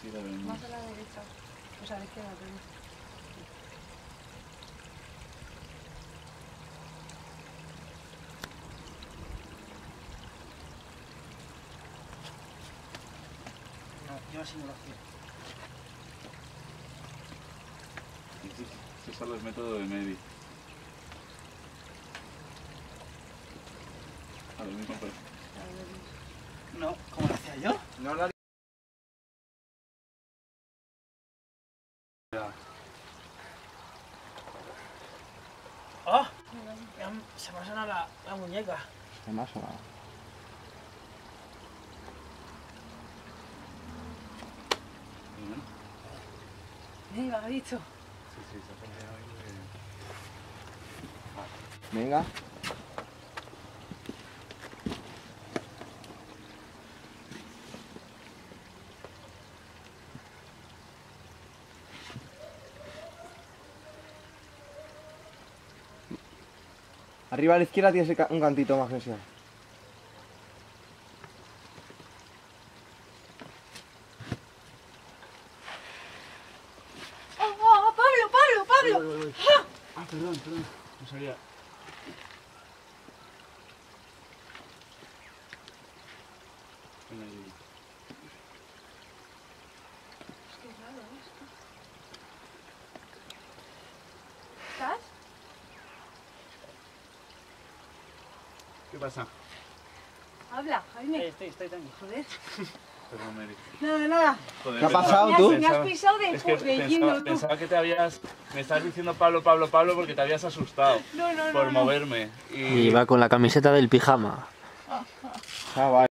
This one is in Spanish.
sí, la vemos. Más a la derecha. O sea, a la izquierda, perdón. No, lleva simulación. Este es- este es solo el método de Medi. A lo mismo, pero... No, ¿cómo lo hacía yo? No la ¡Oh! Se me ha sonado la, la muñeca. Se me ha sonado. Venga, ha dicho. sí, sí, se ha Venga. Arriba a la izquierda tienes un cantito más que sea. ¡Oh, oh, Pablo, Pablo, Pablo! Ah, perdón, perdón. No sabía. ¿Qué pasa? Habla, Ahí Jaime. estoy, estoy tranquilo. Joder. Perdón. Nada, nada. Joder, ¿Qué ha pensaba- pasado, tú? Me has Pensaba- pisado de, Es que de pensaba, tú. pensaba que te habías... Me estabas diciendo Pablo, Pablo, Pablo porque te habías asustado No, no, no. por no. moverme. Y va con la camiseta del pijama. Ah, vale.